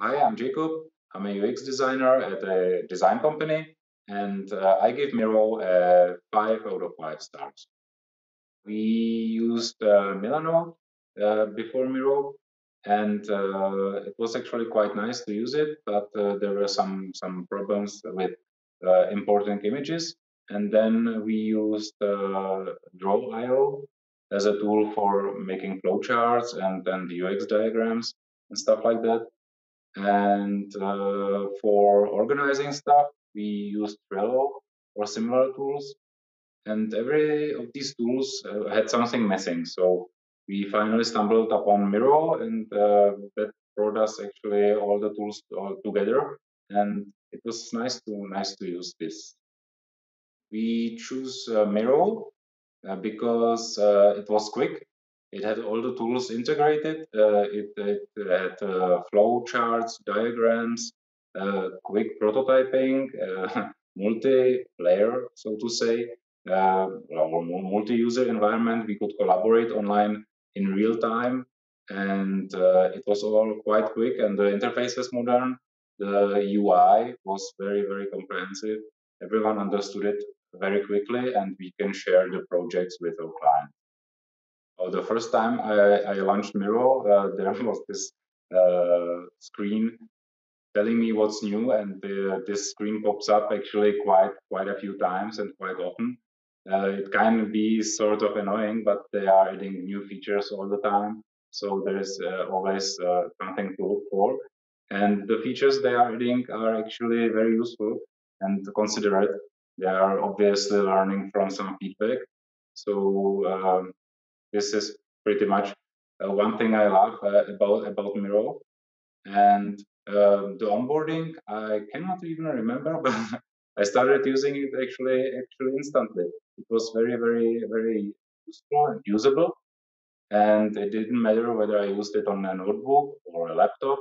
Hi, I'm Jacob. I'm a UX designer at a design company, and uh, I give Miro a 5 out of 5 stars. We used uh, Milano uh, before Miro, and uh, it was actually quite nice to use it, but uh, there were some, some problems with uh, importing images. And then we used Draw.io as a tool for making flowcharts and then the UX diagrams and stuff like that. And uh, for organizing stuff, we use Trello or similar tools. And every of these tools uh, had something missing. So we finally stumbled upon Miro, and uh, that brought us actually all the tools together. And it was nice to nice to use this. We choose uh, Miro uh, because uh, it was quick it had all the tools integrated. Uh, it, it, had uh, flow charts, diagrams, uh, quick prototyping, uh, multi-player, so to say, uh, or multi-user environment. We could collaborate online in real time, and uh, it was all quite quick. And the interface was modern. The UI was very, very comprehensive. Everyone understood it very quickly, and we can share the projects with our clients. Oh, the first time I, I launched Miro, uh, there was this uh, screen telling me what's new, and the, this screen pops up actually quite quite a few times and quite often. Uh, it can be sort of annoying, but they are adding new features all the time, so there is uh, always uh, something to look for. And the features they are adding are actually very useful and considerate. They are obviously learning from some feedback. So um, this is pretty much uh, one thing I love uh, about about Miro. And um, the onboarding, I cannot even remember, but I started using it actually actually instantly. It was very very very useful and usable, and it didn't matter whether I used it on a notebook or a laptop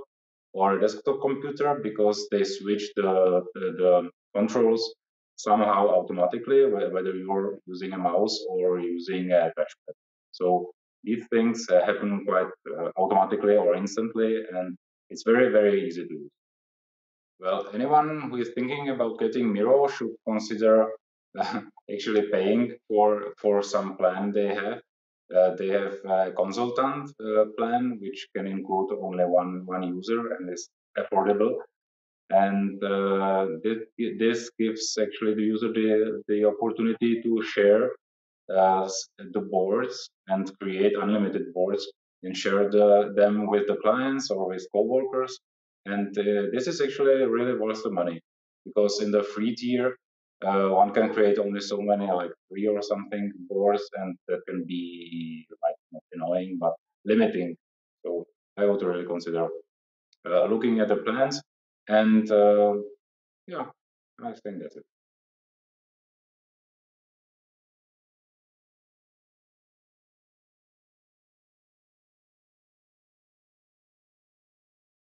or a desktop computer because they switched the the, the controls somehow automatically, whether you're using a mouse or using a touchpad. So these things uh, happen quite uh, automatically or instantly, and it's very, very easy to use. Well, anyone who is thinking about getting Miro should consider actually paying for for some plan they have. Uh, they have a consultant uh, plan which can include only one one user and is affordable. And uh, this, this gives actually the user the, the opportunity to share uh, the boards and create unlimited boards and share the, them with the clients or with coworkers. And uh, this is actually really worth the money because in the free tier, uh, one can create only so many, like three or something boards, and that can be like not annoying but limiting. So I would really consider uh, looking at the plans. And uh, yeah, I think that's it.